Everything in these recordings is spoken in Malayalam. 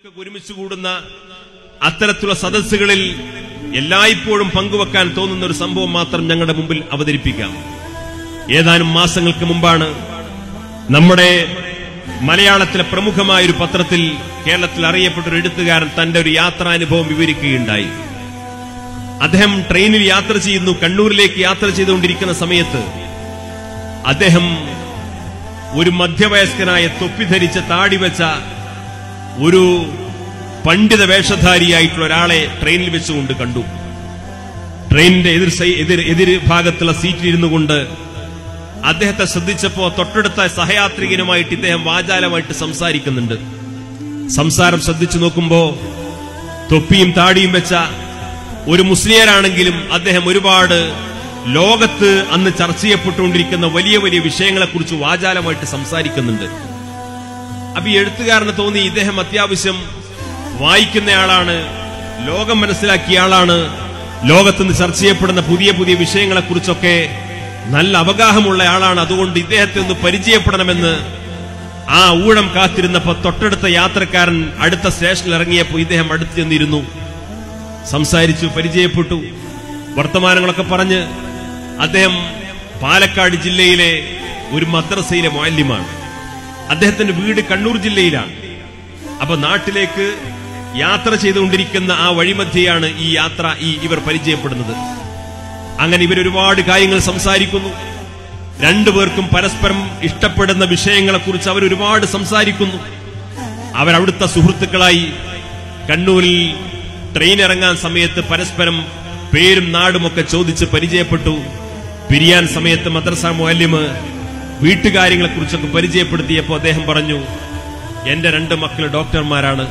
ഒക്കെ ഒരുമിച്ച് കൂടുന്ന അത്തരത്തിലുള്ള സദസ്സുകളിൽ എല്ലായ്പ്പോഴും പങ്കുവെക്കാൻ തോന്നുന്ന ഒരു സംഭവം മാത്രം ഞങ്ങളുടെ മുമ്പിൽ അവതരിപ്പിക്കാം. ഏതാനും മാസങ്ങൾക്ക് മുമ്പാണ് നമ്മുടെ മലയാളത്തിലെ പ്രമുഖമായ ഒരു പത്രത്തിൽ കേരളത്തിൽ അറിയപ്പെട്ട ഒരു എഴുത്തുകാരൻ തന്റെ ഒരു യാത്രാനുഭവം വിവരിക്കുകയുണ്ടായി. അദ്ദേഹം ട്രെയിനിൽ യാത്ര ചെയ്യുന്നു കണ്ണൂരിലേക്ക് യാത്ര ചെയ്തുകൊണ്ടിരിക്കുന്ന സമയത്ത് അദ്ദേഹം ഒരു മധ്യവയസ്കനായ തൊപ്പി ധരിച്ച താടി വെച്ച ഒരു പണ്ഡിത വേഷധാരിയായിട്ടുള്ള ഒരാളെ ട്രെയിനിൽ വെച്ചുകൊണ്ട് കണ്ടു. ട്രെയിനിന്റെ എതിർ എതിർ എതിർ ഭാഗത്തുള്ള സീറ്റിൽ ഇരുന്നു കൊണ്ട് അദ്ദേഹത്തെ ശ്രദ്ധിച്ചപ്പോ തൊട്ടടുത്ത സഹയാത്രികനുമായിട്ട് ഇദ്ദേഹം വാചാലമായിട്ട് സംസാരിക്കുന്നുണ്ട്. സംസാരം ശ്രദ്ധിച്ചു നോക്കുമ്പോ തൊപ്പിയും താടിയും വെച്ച ഒരു മുസ്ലിയരാണെങ്കിലും അദ്ദേഹം ഒരുപാട് ലോകത്ത് അന്ന് ചർച്ച ചെയ്യപ്പെട്ടുകൊണ്ടിരിക്കുന്ന വലിയ വലിയ വിഷയങ്ങളെക്കുറിച്ച് വാചാലമായിട്ട് സംസാരിക്കുന്നുണ്ട്. അപ്പൊ ഈ എഴുത്തുകാരന് തോന്നി ഇദ്ദേഹം അത്യാവശ്യം വായിക്കുന്നയാളാണ് ലോകം മനസ്സിലാക്കിയ ആളാണ് ലോകത്തുനിന്ന് ചർച്ച ചെയ്യപ്പെടുന്ന പുതിയ പുതിയ വിഷയങ്ങളെക്കുറിച്ചൊക്കെ നല്ല അവഗാഹമുള്ള ആളാണ്. അതുകൊണ്ട് ഇദ്ദേഹത്തെ ഒന്ന് പരിചയപ്പെടണമെന്ന് ആ ഊഴം കാത്തിരുന്നപ്പോ തൊട്ടടുത്ത യാത്രക്കാരൻ അടുത്ത സ്റ്റേഷനിൽ ഇറങ്ങിയപ്പോ ഇദ്ദേഹം അടുത്ത് ചെന്നിരുന്നു. സംസാരിച്ചു പരിചയപ്പെട്ടു. വർത്തമാനങ്ങളൊക്കെ പറഞ്ഞ് അദ്ദേഹം പാലക്കാട് ജില്ലയിലെ ഒരു മദ്രസയിലെ മാലിന്യമാണ് അദ്ദേഹത്തിന്റെ വീട് കണ്ണൂർ ജില്ലയിലാണ്. അപ്പൊ നാട്ടിലേക്ക് യാത്ര ചെയ്തുകൊണ്ടിരിക്കുന്ന ആ വഴിമധ്യയാണ് ഈ യാത്ര ഈ ഇവർ പരിചയപ്പെടുന്നത്. അങ്ങനെ ഇവർ ഒരുപാട് കാര്യങ്ങൾ സംസാരിക്കുന്നു. രണ്ടുപേർക്കും പരസ്പരം ഇഷ്ടപ്പെടുന്ന വിഷയങ്ങളെക്കുറിച്ച് അവർ ഒരുപാട് സംസാരിക്കുന്നു. അവരവിടുത്തെ സുഹൃത്തുക്കളായി കണ്ണൂരിൽ ട്രെയിൻ ഇറങ്ങാൻ സമയത്ത് പരസ്പരം പേരും നാടുമൊക്കെ ചോദിച്ച് പരിചയപ്പെട്ടു. പിരിയാൻ സമയത്ത് മദ്രസ മുഅല്ലിമ് വീട്ടുകാര്യങ്ങളെക്കുറിച്ചൊക്കെ പരിചയപ്പെടുത്തിയപ്പോൾ അദ്ദേഹം പറഞ്ഞു എന്റെ രണ്ട് മക്കൾ ഡോക്ടർമാരാണ്.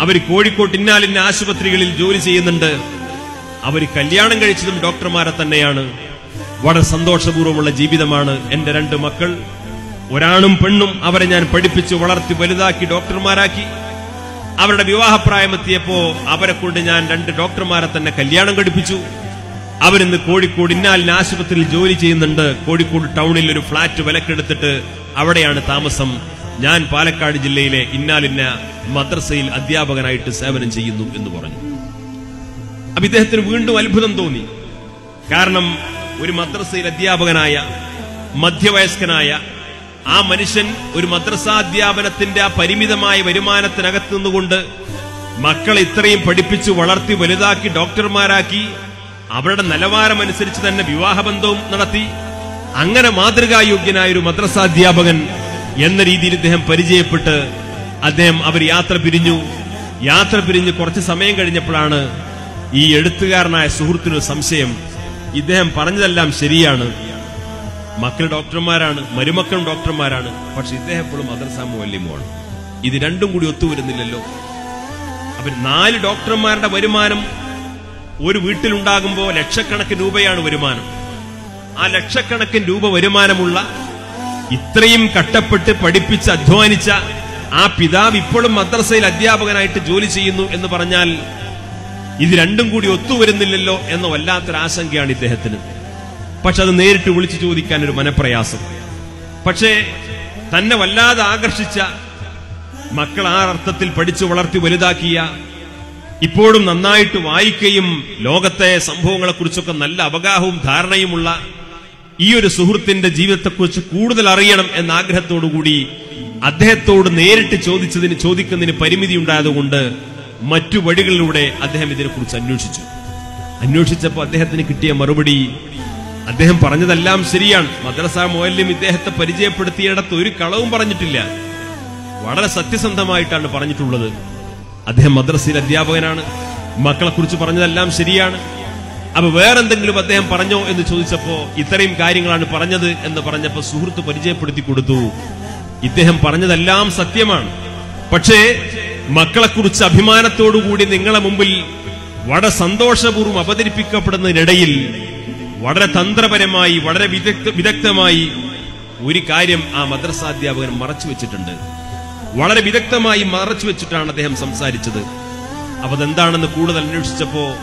അവർ കോഴിക്കോട്ട് ഇന്നാലിന്ന ആശുപത്രികളിൽ ജോലി ചെയ്യുന്നുണ്ട്. അവർ കല്യാണം കഴിച്ചതും ഡോക്ടർമാരെ തന്നെയാണ്. വളരെ സന്തോഷപൂർവമുള്ള ജീവിതമാണ് എന്റെ രണ്ട് മക്കൾ. ഒരാണും പെണ്ണും അവരെ ഞാൻ പഠിപ്പിച്ച് വളർത്തി വലുതാക്കി ഡോക്ടർമാരാക്കി. അവരുടെ വിവാഹപ്രായമെത്തിയപ്പോ അവരെ കൊണ്ട് ഞാൻ രണ്ട് ഡോക്ടർമാരെ തന്നെ കല്യാണം കഴിപ്പിച്ചു അവരിന്ന് കോഴിക്കോട് ഇന്നാലിന് ആശുപത്രിയിൽ ജോലി ചെയ്യുന്നുണ്ട്. കോഴിക്കോട് ടൗണിൽ ഒരു ഫ്ളാറ്റ് വിലക്കെടുത്തിട്ട് അവിടെയാണ് താമസം. ഞാൻ പാലക്കാട് ജില്ലയിലെ ഇന്നാലിന്ന മദ്രസയിൽ അധ്യാപകനായിട്ട് സേവനം ചെയ്യുന്നു എന്ന് പറഞ്ഞു. അപ്പൊ ഇദ്ദേഹത്തിന് വീണ്ടും അത്ഭുതം തോന്നി. കാരണം ഒരു മദ്രസയിൽ അധ്യാപകനായ മധ്യവയസ്കനായ ആ മനുഷ്യൻ ഒരു മദ്രസാധ്യാപനത്തിന്റെ ആ പരിമിതമായ വരുമാനത്തിനകത്ത് നിന്നുകൊണ്ട് മക്കളെ ഇത്രയും പഠിപ്പിച്ച് വളർത്തി വലുതാക്കി ഡോക്ടർമാരാക്കി അവരുടെ നിലവാരമനുസരിച്ച് തന്നെ വിവാഹബന്ധവും നടത്തി. അങ്ങനെ മാതൃകായോഗ്യനായ ഒരു മദ്രസാധ്യാപകൻ എന്ന രീതിയിൽ ഇദ്ദേഹം പരിചയപ്പെട്ട് അദ്ദേഹം അവർ യാത്ര പിരിഞ്ഞു. യാത്ര പിരിഞ്ഞ് കുറച്ച് സമയം കഴിഞ്ഞപ്പോഴാണ് ഈ എഴുത്തുകാരനായ സുഹൃത്തിനൊരു സംശയം. ഇദ്ദേഹം പറഞ്ഞതെല്ലാം ശരിയാണ്. മക്കൾ ഡോക്ടർമാരാണ് മരുമക്കളും ഡോക്ടർമാരാണ്. പക്ഷെ ഇദ്ദേഹം എപ്പോഴും മദ്രസാ മൂല്യമാണ് ഇത് രണ്ടും കൂടി ഒത്തുവരുന്നില്ലല്ലോ. അപ്പൊ നാല് ഡോക്ടർമാരുടെ വരുമാനം ഒരു വീട്ടിലുണ്ടാകുമ്പോൾ ലക്ഷക്കണക്കിന് രൂപയാണ് വരുമാനം. ആ ലക്ഷക്കണക്കിന് രൂപ വരുമാനമുള്ള ഇത്രയും കട്ടപ്പെട്ട് പഠിപ്പിച്ച് അധ്വാനിച്ച ആ പിതാവ് ഇപ്പോഴും മദ്രസയിൽ അധ്യാപകനായിട്ട് ജോലി ചെയ്യുന്നു എന്ന് പറഞ്ഞാൽ ഇത് രണ്ടും കൂടി ഒത്തുവരുന്നില്ലല്ലോ എന്ന വല്ലാത്തൊരു ആശങ്കയാണ് ഇദ്ദേഹത്തിന്. പക്ഷെ അത് നേരിട്ട് വിളിച്ചു ചോദിക്കാൻ ഒരു മനപ്രയാസം. പക്ഷേ തന്നെ വല്ലാതെ ആകർഷിച്ച മക്കൾ ആ അർത്ഥത്തിൽ പഠിച്ചു വളർത്തി വലുതാക്കിയ ഇപ്പോഴും നന്നായിട്ട് വായിക്കുകയും ലോകത്തെ സംഭവങ്ങളെക്കുറിച്ചൊക്കെ നല്ല അവഗാഹവും ധാരണയുമുള്ള ഈ ഒരു സുഹൃത്തിന്റെ ജീവിതത്തെക്കുറിച്ച് കൂടുതൽ അറിയണം എന്ന ആഗ്രഹത്തോടുകൂടി അദ്ദേഹത്തോട് നേരിട്ട് ചോദിച്ചതിന് ചോദിക്കുന്നതിന് പരിമിതി ഉണ്ടായതുകൊണ്ട് മറ്റു വഴികളിലൂടെ അദ്ദേഹം ഇതിനെക്കുറിച്ച് അന്വേഷിച്ചു. അന്വേഷിച്ചപ്പോൾ അദ്ദേഹത്തിന് കിട്ടിയ മറുപടി അദ്ദേഹം പറഞ്ഞതെല്ലാം ശരിയാണ്. മദ്രസ മോയല്യം ഇദ്ദേഹത്തെ പരിചയപ്പെടുത്തിയിടത്ത് ഒരു കളവും പറഞ്ഞിട്ടില്ല. വളരെ സത്യസന്ധമായിട്ടാണ് പറഞ്ഞിട്ടുള്ളത്. അദ്ദേഹം മദ്രസയിൽ അധ്യാപകനാണ്. മക്കളെ കുറിച്ച് പറഞ്ഞതെല്ലാം ശരിയാണ്. അപ്പൊ വേറെന്തെങ്കിലും അദ്ദേഹം പറഞ്ഞോ എന്ന് ചോദിച്ചപ്പോ ഇത്രയും കാര്യങ്ങളാണ് പറഞ്ഞത് എന്ന് പറഞ്ഞപ്പോ സുഹൃത്ത് പരിചയപ്പെടുത്തി കൊടുത്തു. ഇദ്ദേഹം പറഞ്ഞതെല്ലാം സത്യമാണ്. പക്ഷേ മക്കളെക്കുറിച്ച് അഭിമാനത്തോടുകൂടി നിങ്ങളെ മുമ്പിൽ വളരെ സന്തോഷപൂർവം അവതരിപ്പിക്കപ്പെടുന്നതിനിടയിൽ വളരെ തന്ത്രപരമായി വളരെ വിദഗ്ധ വിദഗ്ധമായി ഒരു കാര്യം ആ മദ്രസാധ്യാപകൻ മറച്ചു വെച്ചിട്ടുണ്ട് വളരെ വിദഗ്ധമായി മറച്ചു വെച്ചിട്ടാണ് അദ്ദേഹം സംസാരിച്ചത്. അപ്പൊ അതെന്താണെന്ന് കൂടുതൽ അന്വേഷിച്ചപ്പോ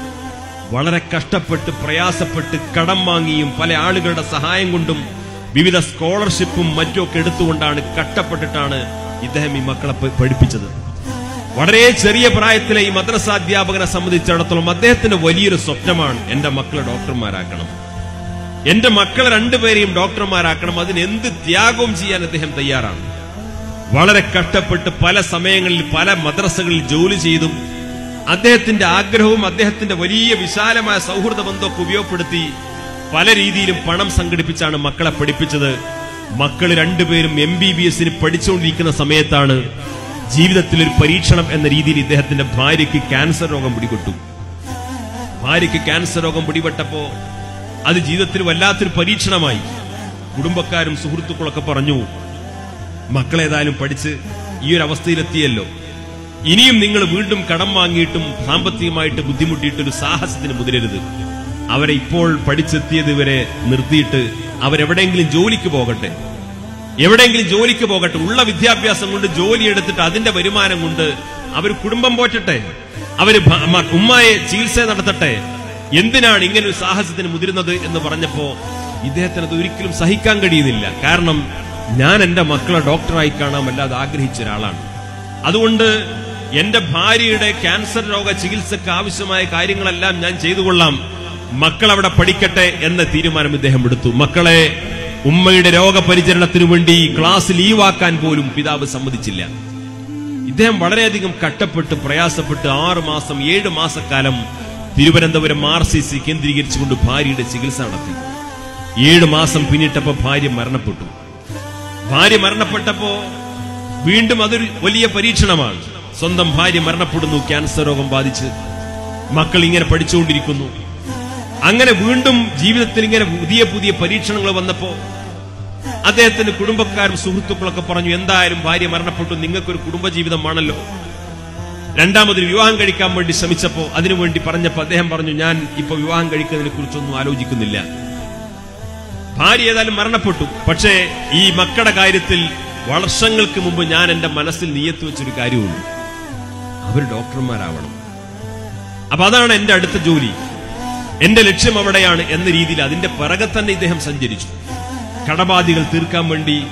വളരെ കഷ്ടപ്പെട്ട് പ്രയാസപ്പെട്ട് കടം വാങ്ങിയും പല ആളുകളുടെ സഹായം കൊണ്ടും വിവിധ സ്കോളർഷിപ്പും മറ്റുമൊക്കെ എടുത്തുകൊണ്ടാണ് കഷ്ടപ്പെട്ടിട്ടാണ് ഇദ്ദേഹം ഈ മക്കളെ പഠിപ്പിച്ചത്. വളരെ ചെറിയ പ്രായത്തിലെ ഈ മദ്രസാധ്യാപകനെ സംബന്ധിച്ചിടത്തോളം അദ്ദേഹത്തിന്റെ വലിയൊരു സ്വപ്നമാണ് എന്റെ മക്കളെ ഡോക്ടർമാരാക്കണം. എന്റെ മക്കളെ രണ്ടുപേരെയും ഡോക്ടർമാരാക്കണം. അതിന് എന്ത് ത്യാഗവും ചെയ്യാൻ അദ്ദേഹം തയ്യാറാണ്. വളരെ കഷ്ടപ്പെട്ട് പല സമയങ്ങളിൽ പല മദ്രസകളിൽ ജോലി ചെയ്തും അദ്ദേഹത്തിന്റെ ആഗ്രഹവും അദ്ദേഹത്തിന്റെ വലിയ വിശാലമായ സൗഹൃദ ബന്ധമൊക്കെ ഉപയോഗപ്പെടുത്തി പല രീതിയിലും പണം സംഘടിപ്പിച്ചാണ് മക്കളെ പഠിപ്പിച്ചത്. മക്കൾ രണ്ടുപേരും എം ബി ബി എസിന് പഠിച്ചുകൊണ്ടിരിക്കുന്ന സമയത്താണ് ജീവിതത്തിൽ ഒരു പരീക്ഷണം എന്ന രീതിയിൽ ഇദ്ദേഹത്തിന്റെ ഭാര്യയ്ക്ക് ക്യാൻസർ രോഗം പിടിപെട്ടു. ഭാര്യയ്ക്ക് ക്യാൻസർ രോഗം പിടിപെട്ടപ്പോ അത് ജീവിതത്തിൽ വല്ലാത്തൊരു പരീക്ഷണമായി. കുടുംബക്കാരും സുഹൃത്തുക്കളൊക്കെ പറഞ്ഞു മക്കളേതായാലും പഠിച്ച് ഈ ഒരു അവസ്ഥയിലെത്തിയല്ലോ. ഇനിയും നിങ്ങൾ വീണ്ടും കടം വാങ്ങിയിട്ടും സാമ്പത്തികമായിട്ട് ബുദ്ധിമുട്ടിയിട്ട് ഒരു സാഹസത്തിന് മുതിരരുത്. അവരെ ഇപ്പോൾ പഠിച്ചെത്തിയത് വരെ നിർത്തിയിട്ട് അവരെവിടെയെങ്കിലും ജോലിക്ക് പോകട്ടെ. എവിടെയെങ്കിലും ജോലിക്ക് പോകട്ടെ. ഉള്ള വിദ്യാഭ്യാസം കൊണ്ട് ജോലി എടുത്തിട്ട് അതിന്റെ വരുമാനം കൊണ്ട് അവർ കുടുംബം പോറ്റട്ടെ. അവർ ഉമ്മയെ ചികിത്സ നടത്തട്ടെ. എന്തിനാണ് ഇങ്ങനെ ഒരു സാഹസത്തിന് മുതിരുന്നത് എന്ന് പറഞ്ഞപ്പോ ഇദ്ദേഹത്തിന് അത് ഒരിക്കലും സഹിക്കാൻ കഴിയുന്നില്ല. കാരണം ഞാൻ എന്റെ മക്കളെ ഡോക്ടറായി കാണാൻ വല്ലാതെ ആഗ്രഹിച്ച ഒരാളാണ്. അതുകൊണ്ട് എന്റെ ഭാര്യയുടെ ക്യാൻസർ രോഗ ചികിത്സക്ക് ആവശ്യമായ കാര്യങ്ങളെല്ലാം ഞാൻ ചെയ്തുകൊള്ളാം മക്കൾ അവിടെ പഠിക്കട്ടെ എന്ന തീരുമാനം ഇദ്ദേഹം എടുത്തു. മക്കളെ ഉമ്മയുടെ രോഗപരിചരണത്തിനു വേണ്ടി ക്ലാസ് ലീവാക്കാൻ പോലും പിതാവ് സമ്മതിച്ചില്ല. ഇദ്ദേഹം വളരെയധികം കട്ടപ്പെട്ട് പ്രയാസപ്പെട്ട് ആറു മാസം ഏഴ് മാസക്കാലം തിരുവനന്തപുരം ആർ സി സി കേന്ദ്രീകരിച്ചുകൊണ്ട് ഭാര്യയുടെ ചികിത്സ നടത്തി. ഏഴ് മാസം പിന്നിട്ടപ്പോ ഭാര്യ മരണപ്പെട്ടു. ഭാര്യ മരണപ്പെട്ടപ്പോ വീണ്ടും അതൊരു വലിയ പരീക്ഷണമാണ്. സ്വന്തം ഭാര്യ മരണപ്പെടുന്നു ക്യാൻസർ രോഗം ബാധിച്ച് മക്കൾ ഇങ്ങനെ പഠിച്ചുകൊണ്ടിരിക്കുന്നു. അങ്ങനെ വീണ്ടും ജീവിതത്തിൽ ഇങ്ങനെ പുതിയ പുതിയ പരീക്ഷണങ്ങൾ വന്നപ്പോ അദ്ദേഹത്തിന്റെ കുടുംബക്കാരും സുഹൃത്തുക്കളൊക്കെ പറഞ്ഞു എന്തായാലും ഭാര്യ മരണപ്പെട്ടു നിങ്ങൾക്കൊരു കുടുംബജീവിതമാണല്ലോ. രണ്ടാമതൊരു വിവാഹം കഴിക്കാൻ വേണ്ടി ശ്രമിച്ചപ്പോ അതിനുവേണ്ടി പറഞ്ഞപ്പോ അദ്ദേഹം പറഞ്ഞു ഞാൻ ഇപ്പൊ വിവാഹം കഴിക്കുന്നതിനെ കുറിച്ചൊന്നും ആലോചിക്കുന്നില്ല. ഭാര്യ ഏതായാലും മരണപ്പെട്ടു. പക്ഷേ ഈ മക്കളുടെ കാര്യത്തിൽ വർഷങ്ങൾക്ക് മുമ്പ് ഞാൻ എന്റെ മനസ്സിൽ നീയത്ത് വെച്ചൊരു കാര്യമുണ്ട്. അവർ ഡോക്ടർമാരാവണം. അപ്പൊ അതാണ് എന്റെ അടുത്ത ജോലി. എന്റെ ലക്ഷ്യം അവിടെയാണ് എന്ന രീതിയിൽ അതിന്റെ പിറകെ തന്നെ ഇദ്ദേഹം സഞ്ചരിച്ചു. കടബാധികൾ തീർക്കാൻ വേണ്ടി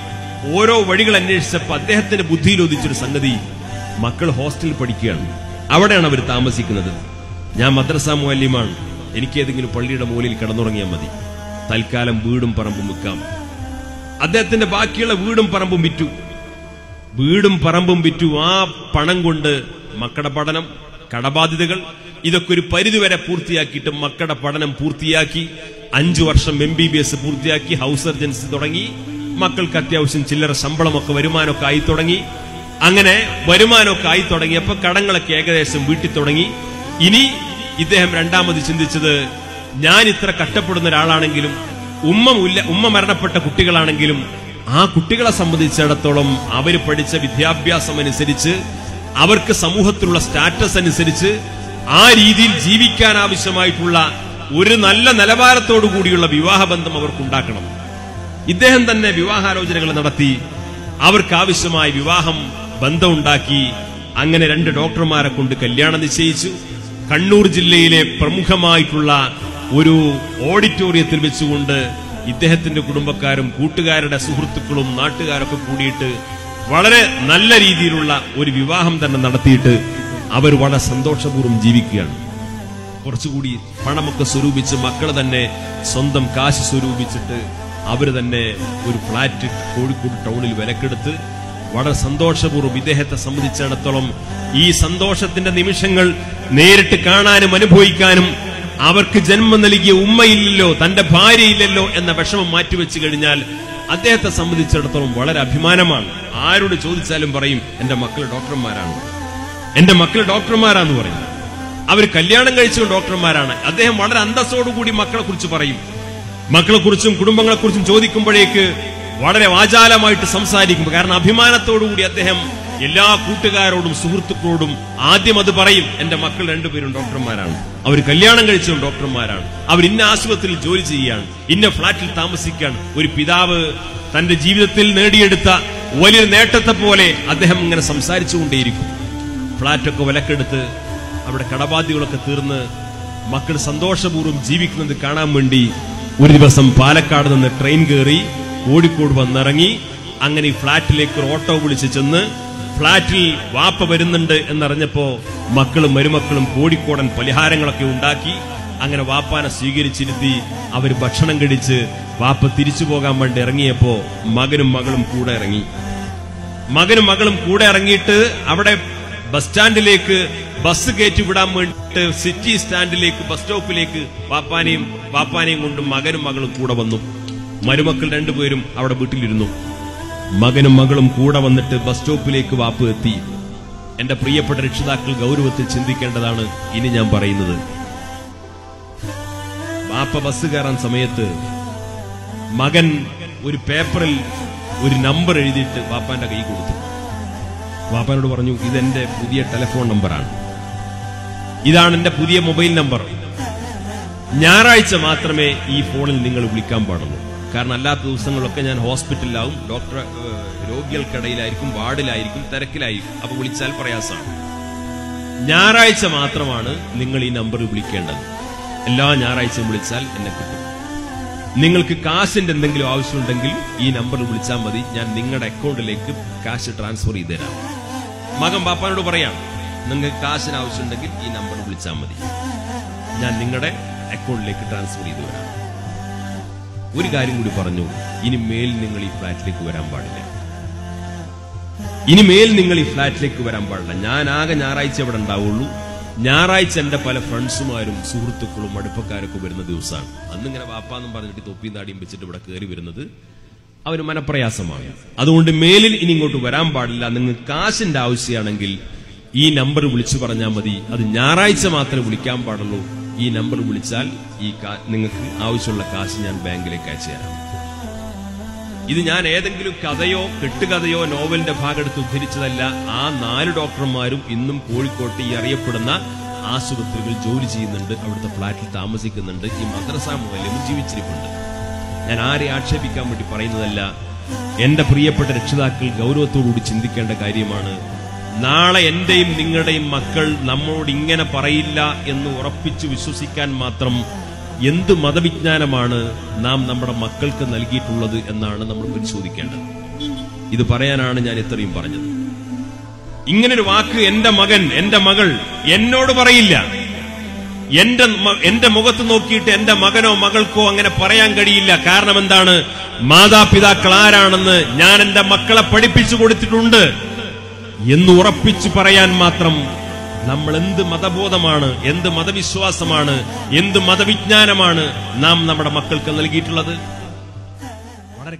ഓരോ വഴികൾ അന്വേഷിച്ചപ്പോ അദ്ദേഹത്തിന്റെ ബുദ്ധിയിൽ ഒതിച്ചൊരു സംഗതി മക്കൾ ഹോസ്റ്റലിൽ പഠിക്കുകയാണ്. അവിടെയാണ് അവർ താമസിക്കുന്നത്. ഞാൻ മദ്രസ മുഅല്ലിമാണ്. എനിക്ക് പള്ളിയുടെ മൂലയിൽ കിടന്നുറങ്ങിയാൽ മതി. തൽക്കാലം വീടും പറമ്പും വിൽക്കാം അദ്ദേഹത്തിന്റെ ബാക്കിയുള്ള വീടും പറമ്പും വിറ്റു. വീടും പറമ്പും വിറ്റു. ആ പണം കൊണ്ട് മക്കളുടെ പഠനം കടബാധ്യതകൾ ഇതൊക്കെ ഒരു പരിധിവരെ പൂർത്തിയാക്കിയിട്ട് മക്കളുടെ പഠനം പൂർത്തിയാക്കി അഞ്ചു വർഷം എം ബി ബി എസ് പൂർത്തിയാക്കി ഹൗസ് സർജൻസി തുടങ്ങി മക്കൾക്ക് അത്യാവശ്യം ചില്ലറ ശമ്പളമൊക്കെ വരുമാനമൊക്കെ ആയി തുടങ്ങി. അങ്ങനെ വരുമാനമൊക്കെ ആയി തുടങ്ങിയപ്പോ കടങ്ങളൊക്കെ ഏകദേശം വീട്ടിൽ തുടങ്ങി ഇനി ഇദ്ദേഹം രണ്ടാമത് ചിന്തിച്ചത് ഞാൻ ഇത്ര കഷ്ടപ്പെടുന്ന ഒരാളാണെങ്കിലും ഉമ്മ മുല്ല ഉമ്മ മരണപ്പെട്ട കുട്ടികളാണെങ്കിലും ആ കുട്ടികളെ സംബന്ധിച്ചിടത്തോളം അവർ പഠിച്ച വിദ്യാഭ്യാസം അനുസരിച്ച് അവർക്ക് സമൂഹത്തിലുള്ള സ്റ്റാറ്റസ് അനുസരിച്ച് ആ രീതിയിൽ ജീവിക്കാൻ ആവശ്യമായിട്ടുള്ള ഒരു നല്ല നിലവാരത്തോടു കൂടിയുള്ള വിവാഹബന്ധം അവർക്കുണ്ടാക്കണം. ഇദ്ദേഹം തന്നെ വിവാഹാലോചനകൾ നടത്തി അവർക്ക് ആവശ്യമായ വിവാഹം ബന്ധമുണ്ടാക്കി അങ്ങനെ രണ്ട് ഡോക്ടർമാരെ കൊണ്ട് കല്യാണം നിശ്ചയിച്ചു. കണ്ണൂർ ജില്ലയിലെ പ്രമുഖമായിട്ടുള്ള ഒരു ഓഡിറ്റോറിയത്തിൽ വെച്ചുകൊണ്ട് ഇദ്ദേഹത്തിന്റെ കുടുംബക്കാരും കൂട്ടുകാരുടെ സുഹൃത്തുക്കളും നാട്ടുകാരൊക്കെ കൂടിയിട്ട് വളരെ നല്ല രീതിയിലുള്ള ഒരു വിവാഹം തന്നെ നടത്തിയിട്ട് അവർ വളരെ സന്തോഷപൂർവം ജീവിക്കുകയാണ്. കുറച്ചുകൂടി പണമൊക്കെ സ്വരൂപിച്ച് മക്കൾ തന്നെ സ്വന്തം കാശ് സ്വരൂപിച്ചിട്ട് അവർ തന്നെ ഒരു ഫ്ലാറ്റ് കോഴിക്കോട് ടൗണിൽ വിലക്കെടുത്ത് വളരെ സന്തോഷപൂർവം ഇദ്ദേഹത്തെ സംബന്ധിച്ചിടത്തോളം ഈ സന്തോഷത്തിന്റെ നിമിഷങ്ങൾ നേരിട്ട് കാണാനും അനുഭവിക്കാനും അവർക്ക് ജന്മം നൽകിയ ഉമ്മയില്ലല്ലോ തന്റെ ഭാര്യയില്ലല്ലോ എന്ന വിഷമം മാറ്റിവെച്ചു കഴിഞ്ഞാൽ അദ്ദേഹത്തെ സംബന്ധിച്ചിടത്തോളം വളരെ അഭിമാനമാണ്. ആരോട് ചോദിച്ചാലും പറയും എന്റെ മക്കൾ ഡോക്ടർമാരാണ്. എന്റെ മക്കൾ ഡോക്ടർമാരാന്ന് പറയും. അവർ കല്യാണം കഴിച്ച ഡോക്ടർമാരാണ്. അദ്ദേഹം വളരെ അന്തസ്സോടുകൂടി മക്കളെ കുറിച്ച് പറയും. മക്കളെ കുറിച്ചും കുടുംബങ്ങളെ കുറിച്ചും ചോദിക്കുമ്പോഴേക്ക് വളരെ വാചാലമായിട്ട് സംസാരിക്കും കാരണം അഭിമാനത്തോടുകൂടി അദ്ദേഹം എല്ലാ കൂട്ടുകാരോടും സുഹൃത്തുക്കളോടും ആദ്യം അത് പറയും. എന്റെ മക്കൾ രണ്ടുപേരും ഡോക്ടർമാരാണ്. അവർ കല്യാണം കഴിച്ചതും ഡോക്ടർമാരാണ്. അവർ ഇന്ന ആശുപത്രിയിൽ ജോലി ചെയ്യുകയാണ് ഇന്ന ഫ്ളാറ്റിൽ താമസിക്കുകയാണ്. ഒരു പിതാവ് തന്റെ ജീവിതത്തിൽ നേടിയെടുത്ത വലിയ നേട്ടത്തെ പോലെ അദ്ദേഹം ഇങ്ങനെ സംസാരിച്ചുകൊണ്ടേയിരിക്കും. ഫ്ളാറ്റൊക്കെ വിലക്കെടുത്ത് അവിടെ കടബാധ്യകളൊക്കെ തീർന്ന് മക്കൾ സന്തോഷപൂർവം ജീവിക്കുന്നത് കാണാൻ വേണ്ടി ഒരു ദിവസം പാലക്കാട് നിന്ന് ട്രെയിൻ കയറി കോഴിക്കോട് വന്നിറങ്ങി അങ്ങനെ ഈ ഫ്ളാറ്റിലേക്ക് ഒരു ഓട്ടോ വിളിച്ച് ചെന്ന് ഫ്ളാറ്റിൽ വാപ്പ വരുന്നുണ്ട് എന്നറിഞ്ഞപ്പോ മക്കളും മരുമക്കളും കോടിക്കോടൻ പലഹാരങ്ങളൊക്കെ ഉണ്ടാക്കി. അങ്ങനെ വാപ്പാനെ സ്വീകരിച്ചിരുത്തി അവർ ഭക്ഷണം കഴിച്ച് വാപ്പ തിരിച്ചു പോകാൻ വേണ്ടി ഇറങ്ങിയപ്പോ മകനും മകളും കൂടെ ഇറങ്ങി. മകനും മകളും കൂടെ ഇറങ്ങിയിട്ട് അവിടെ ബസ് സ്റ്റാൻഡിലേക്ക് ബസ് കയറ്റി വിടാൻ വേണ്ടിയിട്ട് സിറ്റി സ്റ്റാൻഡിലേക്ക് ബസ് സ്റ്റോപ്പിലേക്ക് വാപ്പാനെയും വാപ്പാനെയും കൊണ്ട് മകനും മകളും കൂടെ വന്നു. മരുമക്കൾ രണ്ടുപേരും അവിടെ വീട്ടിലിരുന്നു. മകനും മകളും കൂടെ വന്നിട്ട് ബസ് സ്റ്റോപ്പിലേക്ക് വാപ്പ് എത്തി. എന്റെ പ്രിയപ്പെട്ട രക്ഷിതാക്കൾ ഗൗരവത്തിൽ ചിന്തിക്കേണ്ടതാണ് ഇനി ഞാൻ പറയുന്നത്. വാപ്പ ബസ് കയറാൻ സമയത്ത് മകൻ ഒരു പേപ്പറിൽ ഒരു നമ്പർ എഴുതിയിട്ട് വാപ്പാന്റെ കൈ കൊടുത്തു. വാപ്പാനോട് പറഞ്ഞു ഇതെന്റെ പുതിയ ടെലിഫോൺ നമ്പറാണ്. ഇതാണ് എന്റെ പുതിയ മൊബൈൽ നമ്പർ. ഞായറാഴ്ച മാത്രമേ ഈ ഫോണിൽ നിങ്ങൾ വിളിക്കാൻ പാടുള്ളൂ. കാരണം അല്ലാത്ത ദിവസങ്ങളൊക്കെ ഞാൻ ഹോസ്പിറ്റലിലാവും. ഡോക്ടർ രോഗികൾക്കിടയിലായിരിക്കും വാർഡിലായിരിക്കും തിരക്കിലായിരിക്കും. അപ്പൊ വിളിച്ചാൽ പ്രയാസമാണ്. ഞായറാഴ്ച മാത്രമാണ് നിങ്ങൾ ഈ നമ്പർ വിളിക്കേണ്ടത്. എല്ലാ ഞായറാഴ്ചയും വിളിച്ചാൽ എന്നെ കിട്ടും. നിങ്ങൾക്ക് കാശിന്റെ എന്തെങ്കിലും ആവശ്യമുണ്ടെങ്കിൽ ഈ നമ്പർ വിളിച്ചാൽ മതി. ഞാൻ നിങ്ങളുടെ അക്കൗണ്ടിലേക്ക് കാശ് ട്രാൻസ്ഫർ ചെയ്ത് തരാം. മകൻ പാപ്പാനോട് പറയാം നിങ്ങൾക്ക് കാശിന് ആവശ്യമുണ്ടെങ്കിൽ ഈ നമ്പർ വിളിച്ചാൽ മതി. ഞാൻ നിങ്ങളുടെ അക്കൗണ്ടിലേക്ക് ട്രാൻസ്ഫർ ചെയ്തു വരാം ഒരു കാര്യം കൂടി പറഞ്ഞു. ഇനി മേൽ നിങ്ങൾ ഈ ഫ്ലാറ്റിലേക്ക് വരാൻ പാടില്ല. ഇനി മേൽ നിങ്ങൾ ഈ ഫ്ലാറ്റിലേക്ക് വരാൻ പാടില്ല. ഞാൻ ആകെ ഞായറാഴ്ച ഇവിടെ ഉണ്ടാവുള്ളൂ. ഞായറാഴ്ച എന്റെ പല ഫ്രണ്ട്സുമാരും സുഹൃത്തുക്കളും അടുപ്പക്കാരൊക്കെ വരുന്ന ദിവസമാണ്. അന്നിങ്ങനെ വാപ്പാന്നും പറഞ്ഞിട്ട് തൊപ്പിയും താടിയും വെച്ചിട്ട് ഇവിടെ കയറി വരുന്നത് അവന് മനപ്രയാസമാണ്. അതുകൊണ്ട് മേലിൽ ഇനി ഇങ്ങോട്ട് വരാൻ പാടില്ല. നിങ്ങൾ കാശിന്റെ ആവശ്യമാണെങ്കിൽ ഈ നമ്പർ വിളിച്ചു പറഞ്ഞാൽ മതി. അത് ഞായറാഴ്ച മാത്രമേ വിളിക്കാൻ പാടുള്ളൂ. ഈ നമ്പർ വിളിച്ചാൽ ഈ നിങ്ങൾക്ക് ആവശ്യമുള്ള കാശ് ഞാൻ ബാങ്കിലേക്ക് അയച്ചു തരാം ഇത് ഞാൻ ഏതെങ്കിലും കഥയോ കെട്ടുകഥയോ നോവലിന്റെ ഭാഗമെടുത്ത് ഉദ്ധരിച്ചതല്ല ആ നാല് ഡോക്ടർമാരും ഇന്നും കോഴിക്കോട്ട് ഈ അറിയപ്പെടുന്ന ആശുപത്രികൾ ജോലി ചെയ്യുന്നുണ്ട് അവിടുത്തെ ഫ്ളാറ്റിൽ താമസിക്കുന്നുണ്ട് ഈ മദ്രസ മുതലും ജീവിച്ചിരിപ്പുണ്ട്. ഞാൻ ആരെ ആക്ഷേപിക്കാൻ വേണ്ടി പറയുന്നതല്ല എന്റെ പ്രിയപ്പെട്ട രക്ഷിതാക്കൾ ഗൗരവത്തോടുകൂടി ചിന്തിക്കേണ്ട കാര്യമാണ് നാളെ എന്റെയും നിങ്ങളുടെയും മക്കൾ നമ്മളോട് ഇങ്ങനെ പറയില്ല എന്ന് ഉറപ്പിച്ചു വിശ്വസിക്കാൻ മാത്രം എന്ത് മതവിജ്ഞാനമാണ് നാം നമ്മുടെ മക്കൾക്ക് നൽകിയിട്ടുള്ളത് എന്നാണ് നമ്മൾ പരിശോധിക്കേണ്ടത്. ഇത് പറയാനാണ് ഞാൻ ഇത്രയും പറഞ്ഞത്. ഇങ്ങനൊരു വാക്ക് എന്റെ മകൻ എന്റെ മകൾ എന്നോട് പറയില്ല. എന്റെ എന്റെ മുഖത്ത് നോക്കിയിട്ട് എന്റെ മകനോ മകൾക്കോ അങ്ങനെ പറയാൻ കഴിയില്ല. കാരണം എന്താണ്? മാതാപിതാക്കൾ ആരാണെന്ന് ഞാൻ എന്റെ മക്കളെ പഠിപ്പിച്ചു കൊടുത്തിട്ടുണ്ട്. എന്ന് ഉറപ്പിച്ചു പറയാൻ മാത്രം നമ്മൾ എന്ത് മതബോധമാണ് എന്ത് മതവിശ്വാസമാണ് എന്ത് മതവിജ്ഞാനമാണ് നാം നമ്മുടെ മക്കൾക്ക് നൽകിയിട്ടുള്ളത്? വളരെ